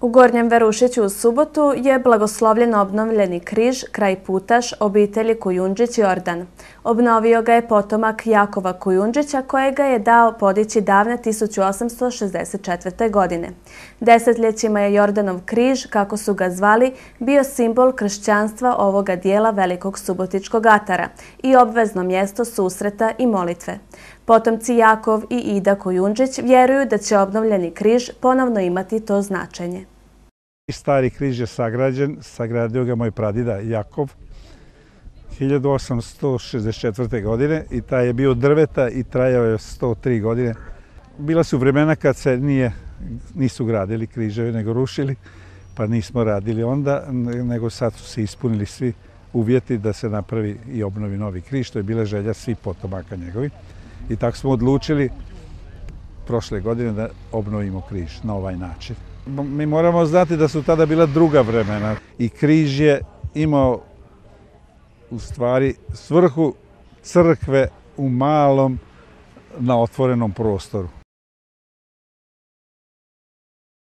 U Gornjem Verušiću u subotu je blagoslovljen obnovljeni križ kraj putaš obitelji Kujundžić Jordan. Obnovio ga je potomak Jakova Kujundžića kojega je dao podići davne 1864. godine. Desetljećima je Jordanov križ, kako su ga zvali, bio simbol kršćanstva ovoga dijela Velikog subotičkog atara i obvezno mjesto susreta i molitve. Potomci Jakov i Ida Kujundžić vjeruju da će obnovljeni križ ponovno imati to značenje. Stari križ je sagrađen, sagradio ga moj pradida Jakov 1864. godine i taj je bio drveta i trajao je 103 godine. Bila su vremena kad se nije, nisu gradili križevi, nego rušili, pa nismo radili onda, nego sad su se ispunili svi uvjeti da se napravi i obnovi novi križ, što je bila želja svih potomaka njegovi. I tako smo odlučili prošle godine da obnovimo križ na ovaj način. Mi moramo znati da su tada bila druga vremena i križ je imao u stvari svrhu crkve u malom na otvorenom prostoru.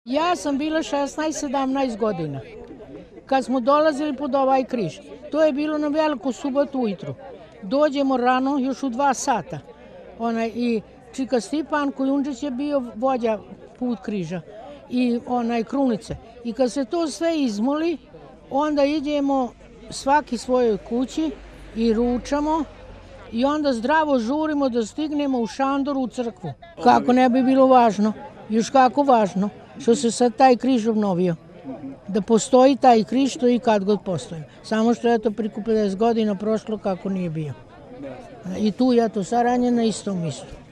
Ja sam bila 16-17 godina kad smo dolazili pod ovaj križ. To je bilo na veliku subotu ujutru. Dođemo rano, još u dva sata. Ona, I Čika Stipan Kujundžić je bio vođa put križa i onaj krunice. I kad se to sve izmoli, onda idemo svaki svojoj kući i ručamo i onda zdravo žurimo da stignemo u Šandoru u crkvu. Kako ne bi bilo važno, još kako važno, što se sad taj križ obnovio. Da postoji taj križ, što i kad god postoji. Samo što je to priko 50 godina prošlo kako nije bio. И ту, ја са ранена исто мисто.